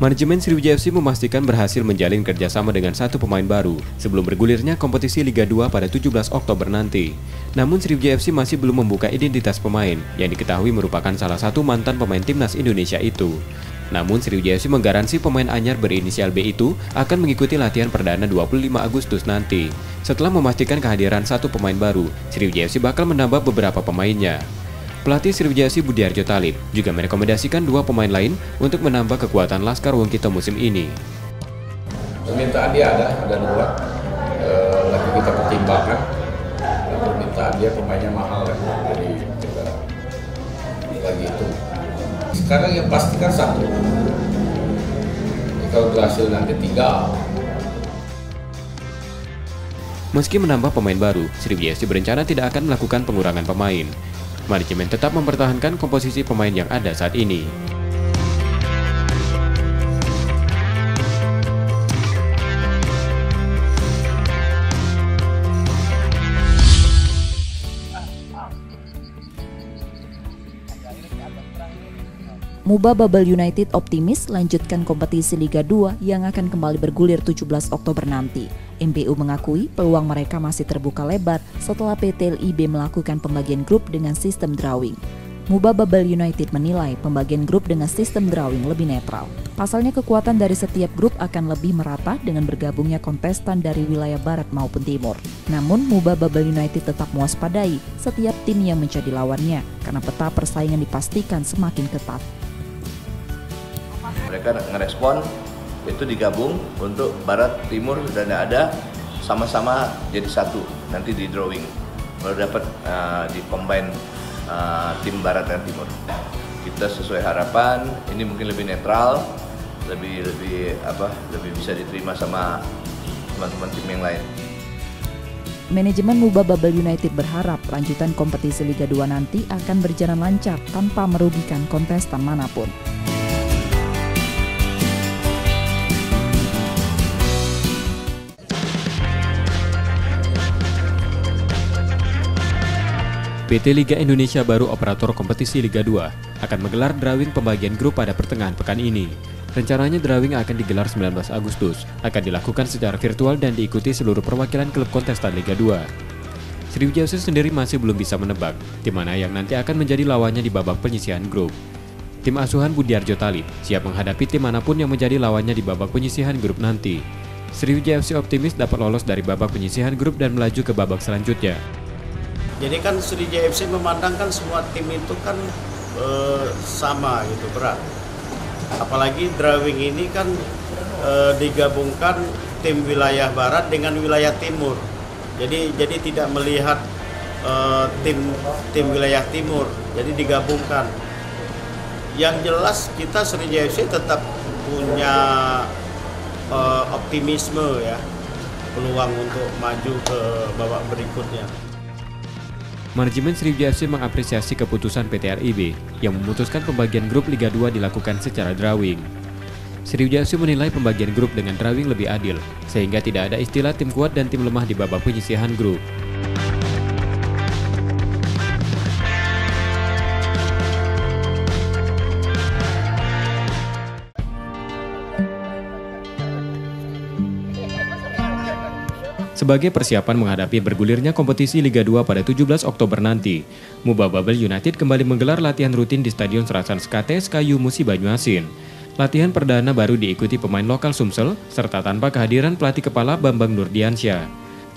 Manajemen Sriwijaya FC memastikan berhasil menjalin kerjasama dengan satu pemain baru sebelum bergulirnya kompetisi Liga 2 pada 17 Oktober nanti. Namun Sriwijaya FC masih belum membuka identitas pemain yang diketahui merupakan salah satu mantan pemain timnas Indonesia itu. Namun Sriwijaya FC menggaransi pemain anyar berinisial B itu akan mengikuti latihan perdana 25 Agustus nanti. Setelah memastikan kehadiran satu pemain baru, Sriwijaya FC bakal menambah beberapa pemainnya. Pelatih Sriwijaya Budiarjo Talib juga merekomendasikan dua pemain lain untuk menambah kekuatan Laskar Wongkito musim ini. Permintaan dia ada, ada dua. E, lagi kita pertimbangkan. Permintaan dia pemainnya mahal kan, jadi kita lagi itu. Sekarang yang pasti kan satu. Kalau berhasil nanti tiga. Meski menambah pemain baru, Sriwijaya berencana tidak akan melakukan pengurangan pemain manajemen tetap mempertahankan komposisi pemain yang ada saat ini. Muba Babel United optimis lanjutkan kompetisi Liga 2 yang akan kembali bergulir 17 Oktober nanti. MBU mengakui peluang mereka masih terbuka lebar setelah PT LIB melakukan pembagian grup dengan sistem drawing. Muba Babel United menilai pembagian grup dengan sistem drawing lebih netral. Pasalnya kekuatan dari setiap grup akan lebih merata dengan bergabungnya kontestan dari wilayah barat maupun timur. Namun Muba Babel United tetap mewaspadai setiap tim yang menjadi lawannya karena peta persaingan dipastikan semakin ketat mereka ngerespon itu digabung untuk barat timur dan ada sama-sama jadi satu nanti di drawing. Baru dapat uh, di combine uh, tim barat dan timur. Kita sesuai harapan ini mungkin lebih netral lebih lebih apa lebih bisa diterima sama teman-teman tim yang lain. Manajemen Muba Babel United berharap lanjutan kompetisi Liga 2 nanti akan berjalan lancar tanpa merugikan kontestan mana pun. PT Liga Indonesia baru operator kompetisi Liga 2 akan menggelar drawing pembagian grup pada pertengahan pekan ini. Rencananya drawing akan digelar 19 Agustus, akan dilakukan secara virtual dan diikuti seluruh perwakilan klub kontestan Liga 2. Sriwijaya sendiri masih belum bisa menebak di mana yang nanti akan menjadi lawannya di babak penyisihan grup. Tim asuhan Budiarjo Talib siap menghadapi tim mana pun yang menjadi lawannya di babak penyisihan grup nanti. Sriwijaya FC optimis dapat lolos dari babak penyisihan grup dan melaju ke babak selanjutnya. Jadi kan Sriwijaya FC memandangkan semua tim itu kan e, sama gitu berat. Apalagi drawing ini kan e, digabungkan tim wilayah barat dengan wilayah timur. Jadi jadi tidak melihat e, tim tim wilayah timur. Jadi digabungkan. Yang jelas kita Sriwijaya FC tetap punya e, optimisme ya peluang untuk maju ke babak berikutnya. Manajemen Sriwijaya FC mengapresiasi keputusan PT RIB yang memutuskan pembagian grup Liga 2 dilakukan secara drawing. Sriwijaya FC menilai pembagian grup dengan drawing lebih adil, sehingga tidak ada istilah tim kuat dan tim lemah di babak penyisihan grup. Sebagai persiapan menghadapi bergulirnya kompetisi Liga 2 pada 17 Oktober nanti, Muba Babel United kembali menggelar latihan rutin di Stadion Serasan Skate Kayu Musi Banyuasin. Latihan perdana baru diikuti pemain lokal Sumsel serta tanpa kehadiran pelatih kepala Bambang Nurdiansyah.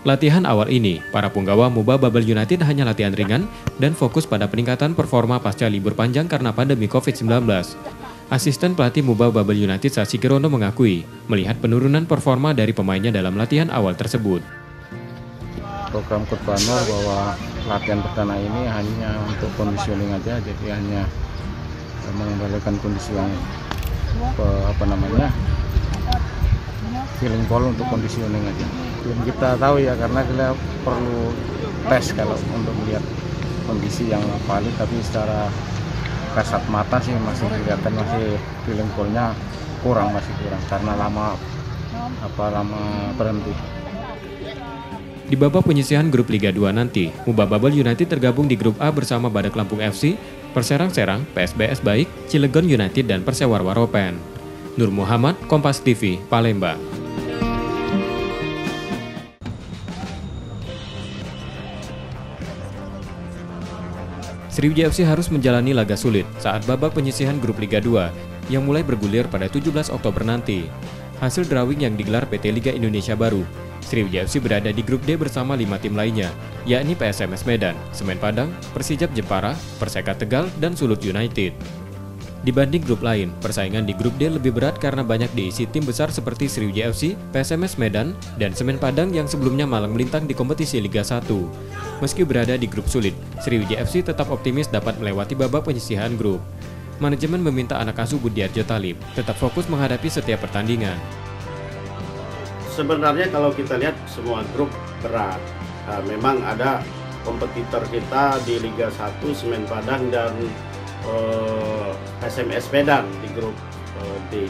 Latihan awal ini, para punggawa Muba Babel United hanya latihan ringan dan fokus pada peningkatan performa pasca libur panjang karena pandemi COVID-19. Asisten pelatih Muba Babel United Sasi Kirono mengakui melihat penurunan performa dari pemainnya dalam latihan awal tersebut. Program Coach bahwa latihan perdana ini hanya untuk conditioning aja, jadi hanya mengembalikan kondisi yang apa namanya feeling ball untuk conditioning aja. Belum kita tahu ya karena kita perlu tes kalau untuk melihat kondisi yang valid, tapi secara kasat mata sih masih kelihatan masih feeling ballnya kurang masih kurang karena lama apa lama berhenti. Di babak penyisihan grup Liga 2 nanti, Muba Babel United tergabung di grup A bersama Badak Lampung FC, Perserang Serang, PSBS Baik, Cilegon United, dan Persewar Waropen. Nur Muhammad, Kompas TV, Palembang. Sriwijaya FC harus menjalani laga sulit saat babak penyisihan grup Liga 2 yang mulai bergulir pada 17 Oktober nanti. Hasil drawing yang digelar PT Liga Indonesia Baru, Sriwijaya FC berada di grup D bersama lima tim lainnya, yakni PSMS Medan, Semen Padang, Persijap Jepara, Perseka Tegal, dan Sulut United. Dibanding grup lain, persaingan di grup D lebih berat karena banyak diisi tim besar seperti Sriwijaya FC, PSMS Medan, dan Semen Padang yang sebelumnya malang melintang di kompetisi Liga 1. Meski berada di grup sulit, Sriwijaya FC tetap optimis dapat melewati babak penyisihan grup. Manajemen meminta anak asuh Budiarjo Talib tetap fokus menghadapi setiap pertandingan. Sebenarnya kalau kita lihat semua grup berat. Nah, memang ada kompetitor kita di Liga 1, Semen Padang dan eh, SMS Medan di grup uh, D.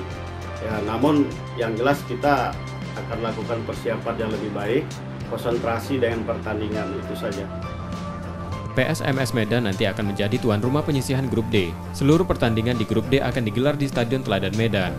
Ya, namun yang jelas kita akan lakukan persiapan yang lebih baik, konsentrasi dengan pertandingan itu saja. PSMS Medan nanti akan menjadi tuan rumah penyisihan grup D. Seluruh pertandingan di grup D akan digelar di Stadion Teladan Medan.